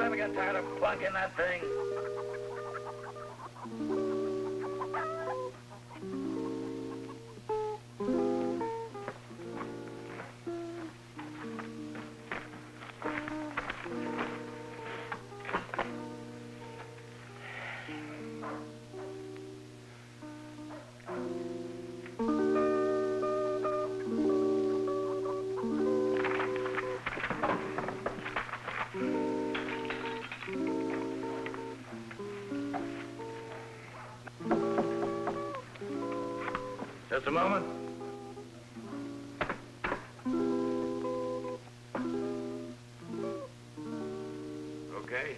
ever get tired of plunking that thing? Just a moment. Okay.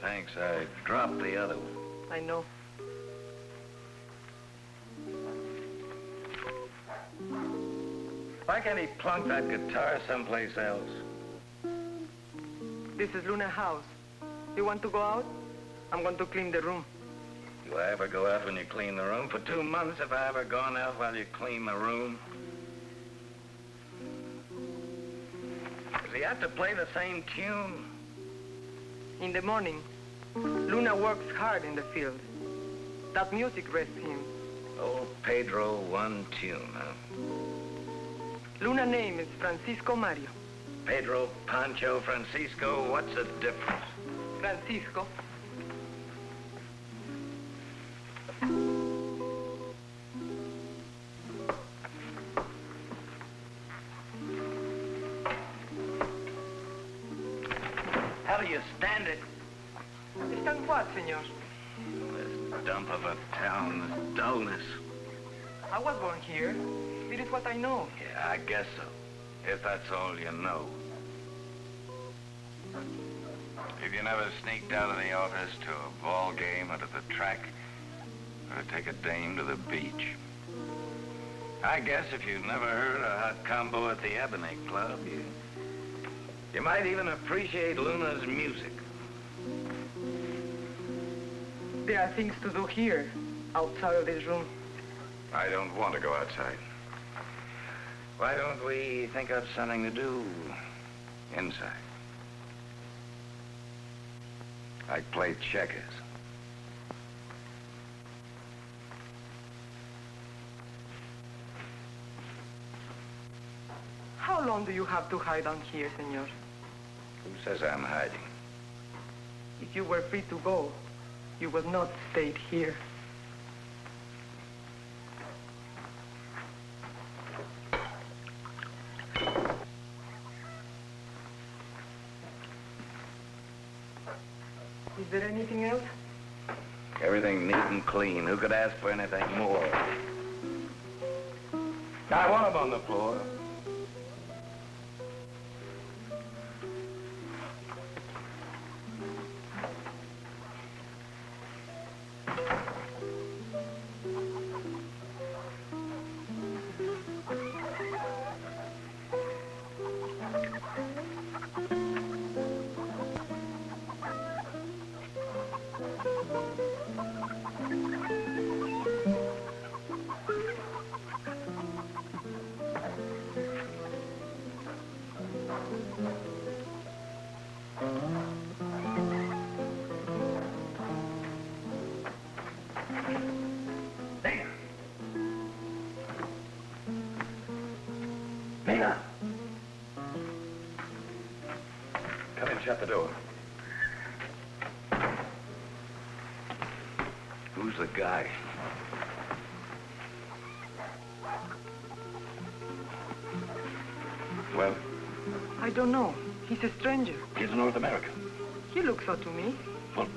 Thanks. I dropped the other one. I know. Why can't he plunk that guitar someplace else? This is Luna house. You want to go out? I'm going to clean the room. Do I ever go out when you clean the room? For two months have I ever gone out while you clean the room? Does he have to play the same tune? In the morning, Luna works hard in the field. That music rests him. Old Pedro, one tune, huh? Luna name is Francisco Mario. Pedro, Pancho, Francisco, what's the difference? Francisco. How do you stand it? ¿Están what, señor? This dump of a town, this dullness. I was born here. It is what I know. I guess so. If that's all you know. If you never sneaked out of the office to a ball game or to the track, or to take a dame to the beach. I guess if you've never heard a hot combo at the Ebony Club, you, you might even appreciate Luna's music. There are things to do here, outside of this room. I don't want to go outside. Why don't we think of something to do inside? I'd play checkers. How long do you have to hide down here, senor? Who says I'm hiding? If you were free to go, you would not stay here. There anything else? Everything neat and clean. Who could ask for anything more? I want them on the floor. Shut the door. Who's the guy? Well, I don't know. He's a stranger. he's a North American. He looks so to me. Well,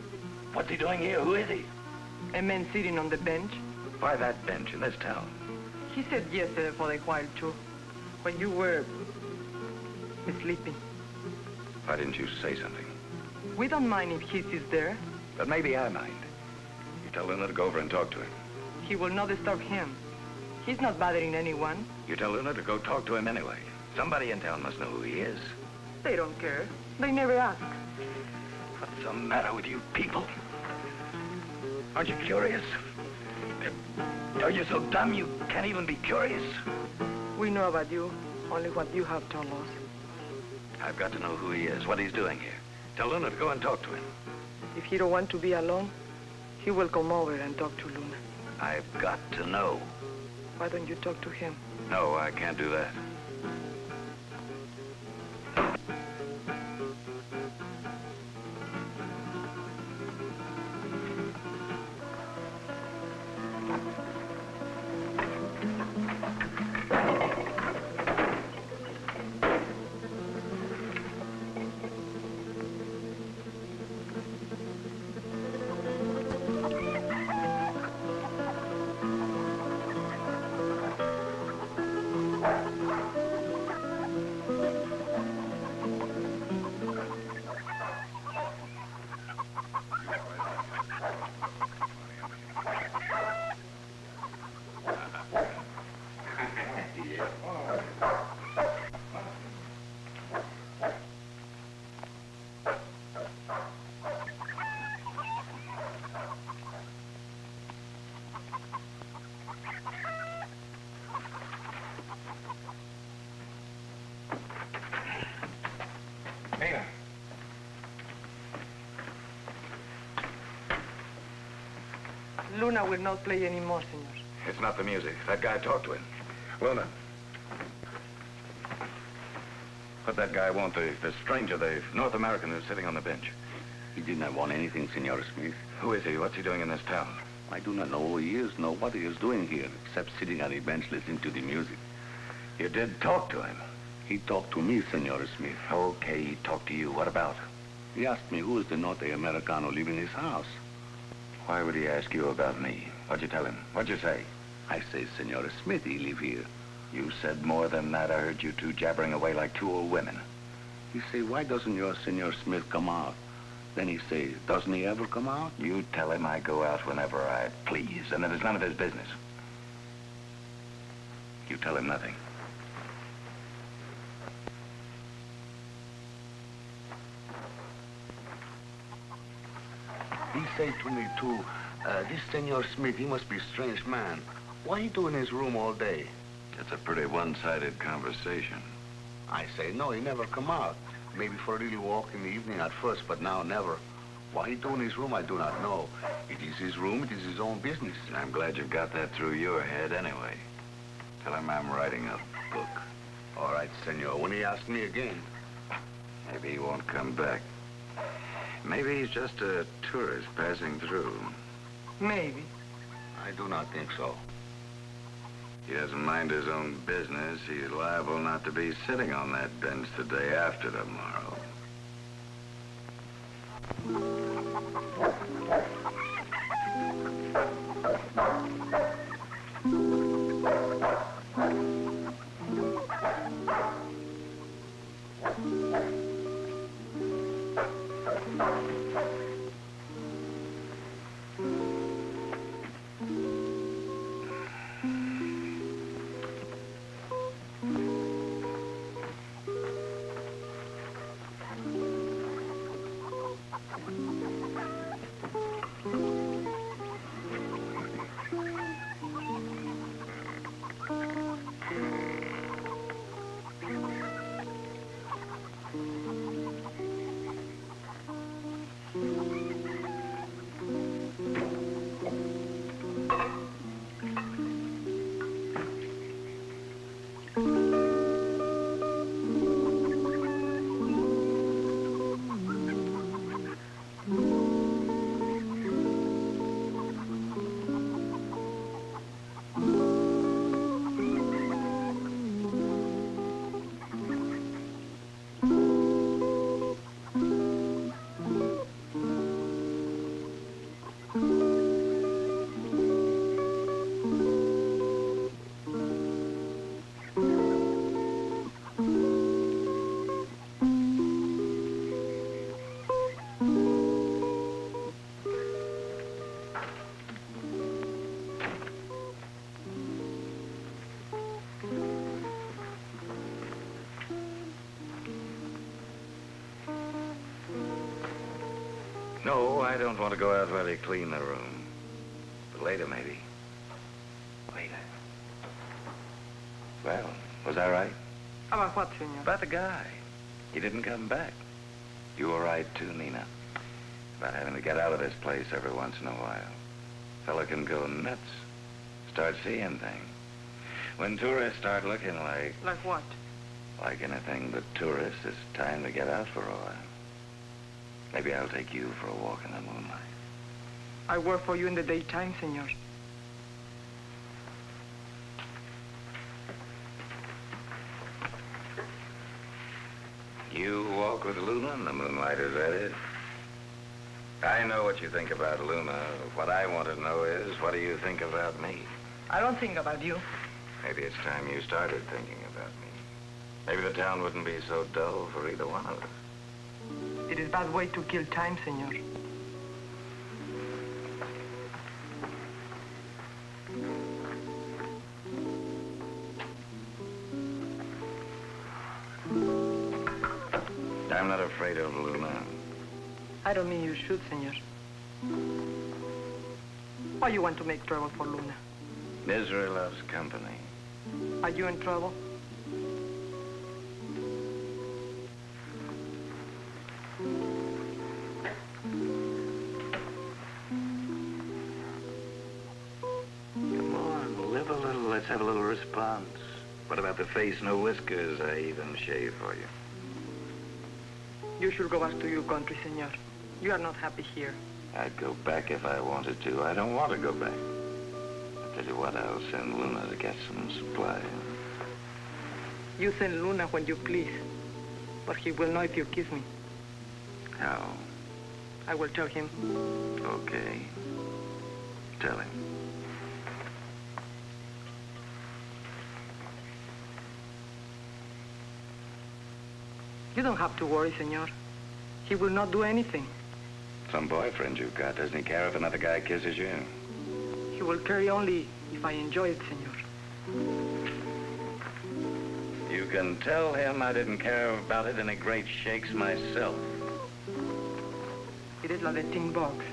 what's he doing here? Who is he? A man sitting on the bench. Why that bench in this town? He said yesterday for a while, too. When you were sleeping. Why didn't you say something? We don't mind if he sits there. But maybe I mind. You tell Luna to go over and talk to him. He will not disturb him. He's not bothering anyone. You tell Luna to go talk to him anyway. Somebody in town must know who he is. They don't care. They never ask. What's the matter with you people? Aren't you curious? Are you so dumb you can't even be curious? We know about you only what you have told us. I've got to know who he is, what he's doing here. Tell Luna to go and talk to him. If he don't want to be alone, he will come over and talk to Luna. I've got to know. Why don't you talk to him? No, I can't do that. Luna will not play anymore, senor. It's not the music. That guy talked to him. Luna. What that guy want, the, the stranger, the North American who's sitting on the bench? He did not want anything, Senor Smith. Who is he? What's he doing in this town? I do not know who he is, nor what he is doing here, except sitting on a bench listening to the music. You did talk to him. He talked to me, Senor Smith. Okay, he talked to you. What about? He asked me who is the Norte Americano living in his house. Why would he ask you about me? What'd you tell him? What'd you say? I say, Senora Smith, he live here. You said more than that. I heard you two jabbering away like two old women. He say, why doesn't your Senor Smith come out? Then he say, doesn't he ever come out? You tell him I go out whenever I please, and that it's none of his business. You tell him nothing. He say to me, too, uh, this Senor Smith, he must be a strange man. Why he do in his room all day? It's a pretty one-sided conversation. I say, no, he never come out. Maybe for a little walk in the evening at first, but now never. Why he do in his room, I do not know. It is his room, it is his own business. I'm glad you've got that through your head anyway. Tell him I'm writing a book. All right, senor, when he asks me again. Maybe he won't come back. Maybe he's just a tourist passing through. Maybe. I do not think so. He doesn't mind his own business. He's liable not to be sitting on that bench the day after tomorrow. No, I don't want to go out while they clean the room. But Later, maybe. Later. Well, was I right? About what, senor? About the guy. He didn't come back. You were right, too, Nina. About having to get out of this place every once in a while. Fella can go nuts. Start seeing things. When tourists start looking like, Like what? like anything but tourists, it's time to get out for a while. Maybe I'll take you for a walk in the moonlight. I work for you in the daytime, senor. You walk with Luna in the moonlight, is that it? I know what you think about Luna. What I want to know is, what do you think about me? I don't think about you. Maybe it's time you started thinking about me. Maybe the town wouldn't be so dull for either one of us. It is bad way to kill time, senor. I'm not afraid of Luna. I don't mean you should, senor. Why you want to make trouble for Luna? Misery loves company. Are you in trouble? Response. What about the face, no whiskers? I even shave for you. You should go back to your country, senor. You are not happy here. I'd go back if I wanted to. I don't want to go back. I tell you what, I'll send Luna to get some supplies. You send Luna when you please. But he will know if you kiss me. How? I will tell him. Okay. Tell him. You don't have to worry, senor. He will not do anything. Some boyfriend you've got. Doesn't he care if another guy kisses you? He will carry only if I enjoy it, senor. You can tell him I didn't care about it in any great shakes myself. It is like the tin box.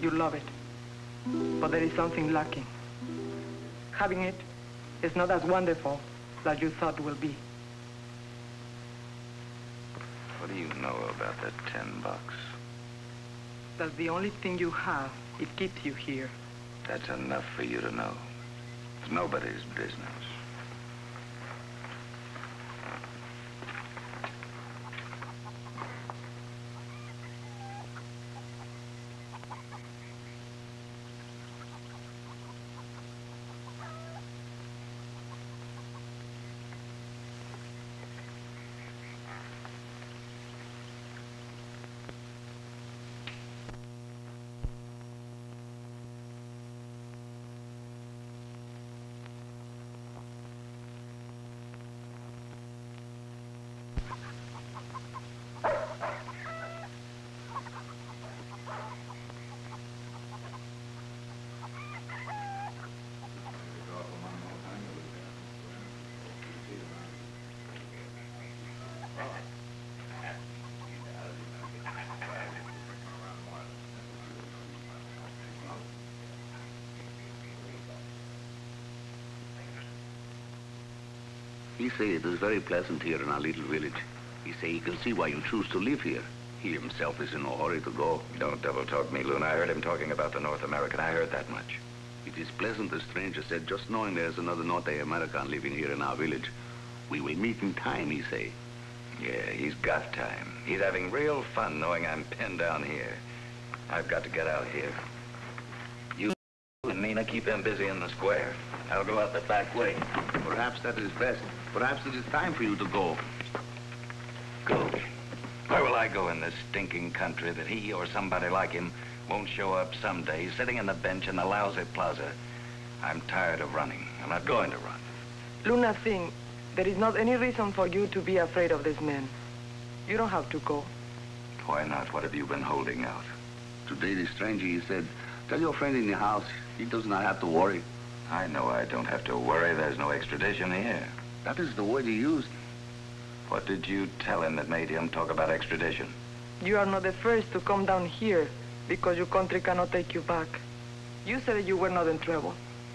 You love it. But there is something lacking. Having it is not as wonderful as you thought it will be. What do you know about that ten bucks? That's the only thing you have. It keeps you here. That's enough for you to know. It's nobody's business. He say it is very pleasant here in our little village. He say he can see why you choose to live here. He himself is in no hurry to go. Don't double talk me, Luna. I heard him talking about the North American. I heard that much. It is pleasant, the stranger said, just knowing there's another North American living here in our village. We will meet in time, he say. Yeah, he's got time. He's having real fun knowing I'm pinned down here. I've got to get out here. You and Nina keep him busy in the square. I'll go out the back way. Perhaps that is best. Perhaps it is time for you to go. Go. Where will I go in this stinking country that he or somebody like him won't show up someday, sitting in the bench in the lousy plaza? I'm tired of running. I'm not going to run. Luna Singh, there is not any reason for you to be afraid of this man. You don't have to go. Why not? What have you been holding out? Today, the stranger, he said, tell your friend in the house he does not have to worry. I know I don't have to worry. There's no extradition here. That is the word he used. What did you tell him that made him talk about extradition? You are not the first to come down here because your country cannot take you back. You said you were not in trouble.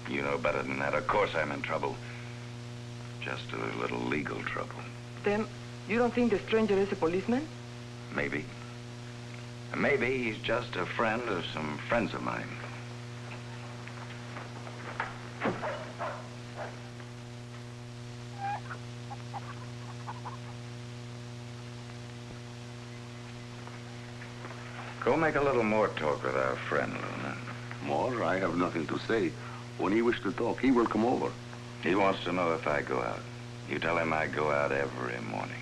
You know better than that. Of course I'm in trouble. Just a little legal trouble. Then, you don't think the stranger is a policeman? Maybe. Maybe he's just a friend of some friends of mine. Go make a little more talk with our friend, Luna. More? I have nothing to say. When he wishes to talk, he will come over. He wants to know if I go out. You tell him I go out every morning.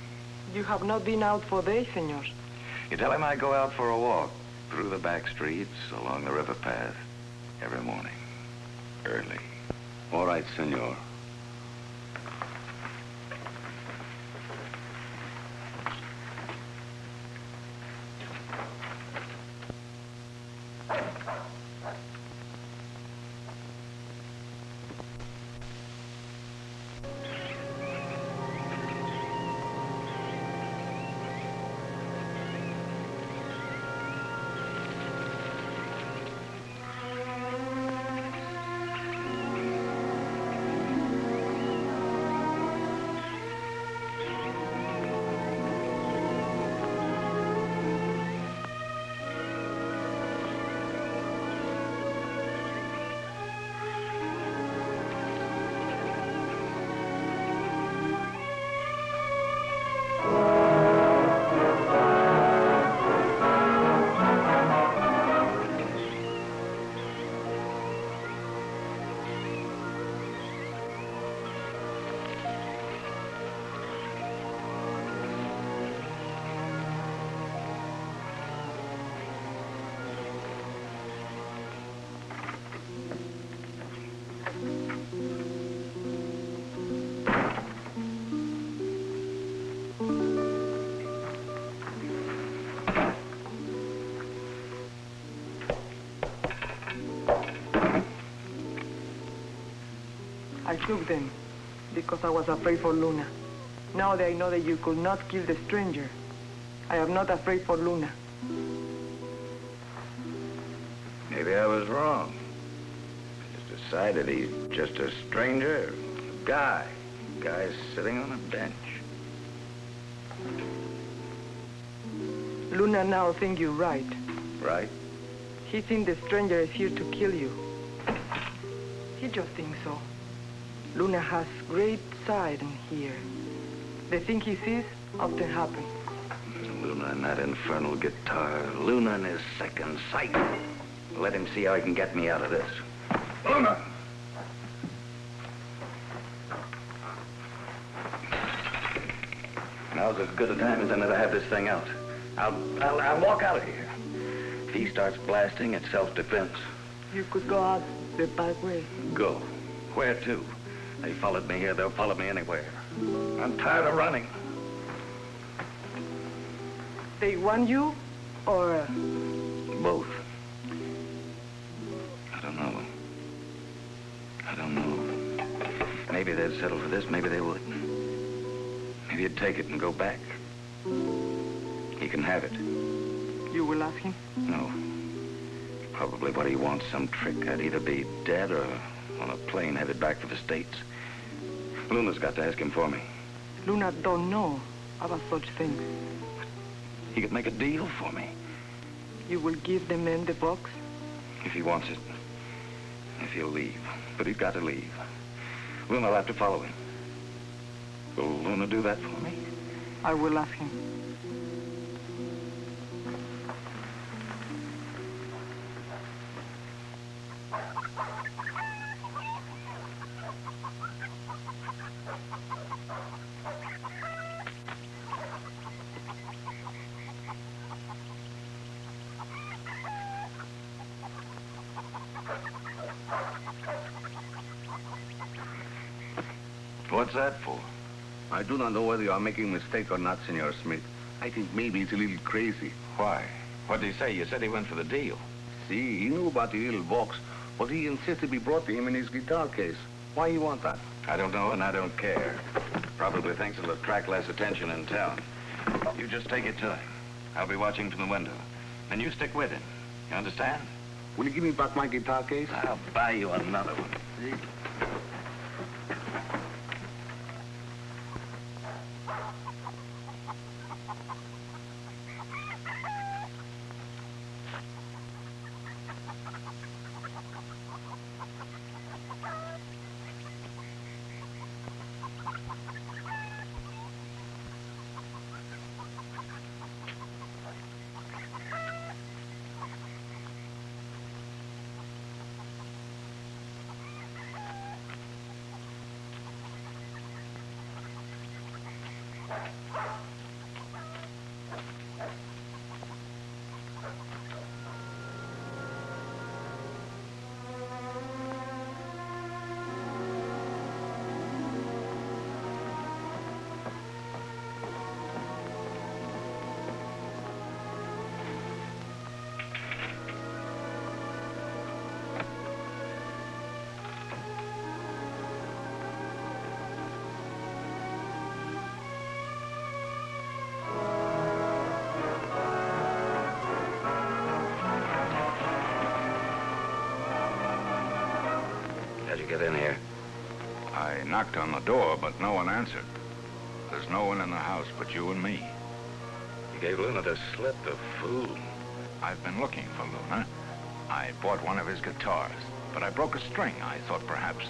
You have not been out for days, senor. You tell him I go out for a walk through the back streets, along the river path, every morning, early. All right, senor. I took them because I was afraid for Luna. Now that I know that you could not kill the stranger, I am not afraid for Luna. Maybe I was wrong. I just decided he's just a stranger, a guy. A guy sitting on a bench. Luna now think you're right. Right? He thinks the stranger is here to kill you. He just thinks so. Luna has great sight in here. The thing he sees often happens. Luna and that infernal guitar. Luna and his second sight. Let him see how he can get me out of this. Luna! Now's as good a time as any to have this thing out. I'll, I'll, I'll walk out of here. If he starts blasting, it's self-defense. You could go out the back way. Go. Where to? They followed me here. They'll follow me anywhere. I'm tired of running. They want you, or uh, Both. I don't know. I don't know. Maybe they'd settle for this. Maybe they wouldn't. Maybe he'd take it and go back. He can have it. you will ask him? No. Probably what he wants, some trick. I'd either be dead or on a plane headed back for the States. Luna's got to ask him for me. Luna don't know about such things. He could make a deal for me You will give the man the box? if he wants it. If he'll leave. But he's got to leave. Luna'll have to follow him. Will Luna do that for me? I will ask him. Do not know whether you are making a mistake or not, Senor Smith. I think maybe it's a little crazy. Why? What did he say? You said he went for the deal. See, he knew about the little box, but he insisted be brought to him in his guitar case. Why you want that? I don't know, and I don't care. Probably thinks it'll attract less attention in town. You just take it to him. I'll be watching from the window. And you stick with him. You understand? Will you give me back my guitar case? I'll buy you another one. See? Ha! How'd you get in here? I knocked on the door, but no one answered. There's no one in the house but you and me. You gave Luna the slip, the fool. I've been looking for Luna. I bought one of his guitars, but I broke a string. I thought perhaps...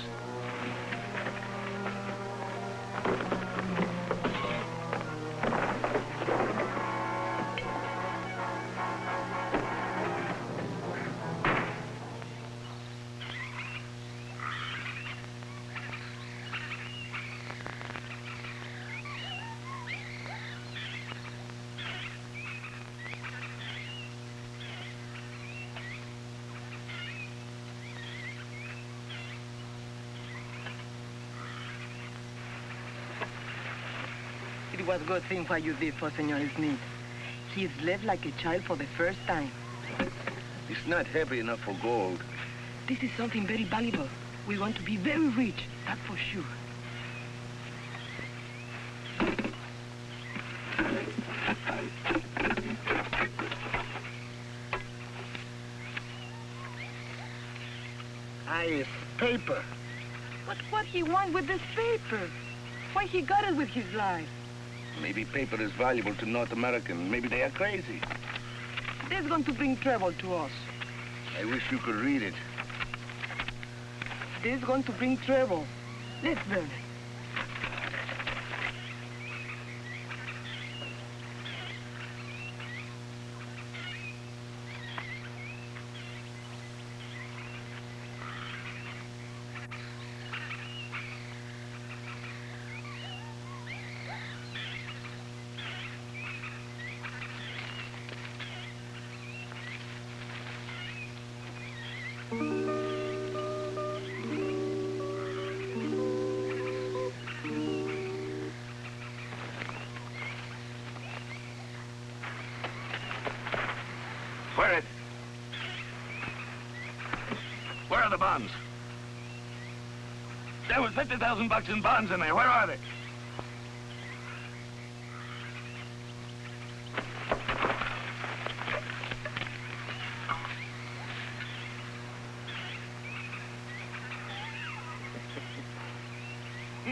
It was a good thing what you did for Senor Smith. He's lived like a child for the first time. It's not heavy enough for gold. This is something very valuable. We want to be very rich, that's for sure. Ah, it's paper. But what he want with this paper? Why he got it with his life? Maybe paper is valuable to North Americans. Maybe they are crazy. This is going to bring trouble to us. I wish you could read it. This is going to bring trouble. Let's burn it. are the bonds? There was 50,000 bucks in bonds in there. Where are they?